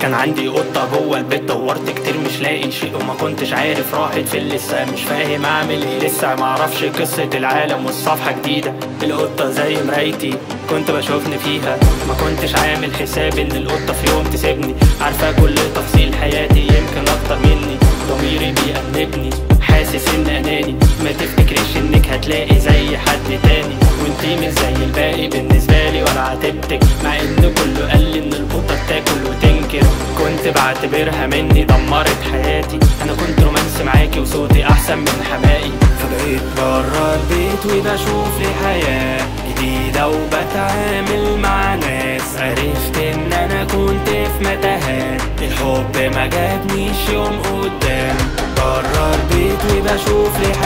كان عندي قطة جوه البيت دورت كتير مش لاقي شيء وما كنتش عارف راحت فين لسه مش فاهم أعمل إيه لسه معرفش قصة العالم والصفحة جديدة. القطة زي مرايتي كنت بشوفني فيها ما كنتش عامل حساب إن القطة في يوم تسيبني. عارفة كل تفصيل حياتي يمكن أكتر مني ضميري بيأنبني حاسس ان أناني. ما تفتكريش إنك هتلاقي زي حد تاني وأنتي مش زي الباقي بالنسبة لي ولا عاتبتك مع إن كله قال القطة بتاكل وتنكر كنت بعتبرها مني دمرت حياتي. أنا كنت رومانسي معاكي وصوتي أحسن من حمائي. فبقيت برا البيت وبشوف لي حياة جديدة وبتعامل مع ناس. عرفت إن أنا كنت في متاهات. الحب ما جابنيش يوم قدام. برا البيت وبشوف لي حياة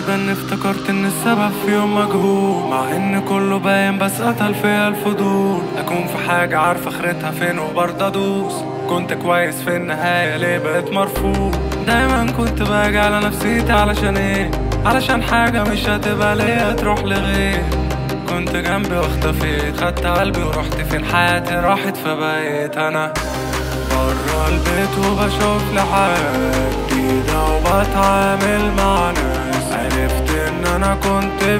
غريبا افتكرت إن السبب في يوم مجهول. مع إن كله باين بس قتل فيها الفضول. أكون في حاجة عارف آخرتها فين وبرضه أدوس. كنت كويس في النهاية ليه بقيت مرفوض؟ دايما كنت باجي على نفسيتي علشان إيه؟ علشان حاجة مش هتبقى ليا تروح لغير كنت جنبي واختفيت خدت قلبي ورحت فين؟ حياتي راحت فبقيت أنا برا البيت وبشوف لحياة جديدة وبتعامل مع ناس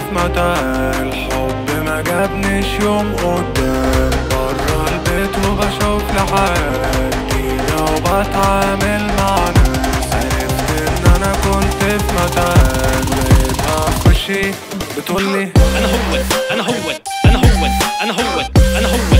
في متاهة الحب ما جابنيش يوم قدام. برا البيت وبشوف لحياة جديدة وبتعامل مع ناس. عرفت إن أنا كنت في متاهة لقيتها وشي بتقولي أنا هو أنا هو أنا هو أنا هو أنا هو.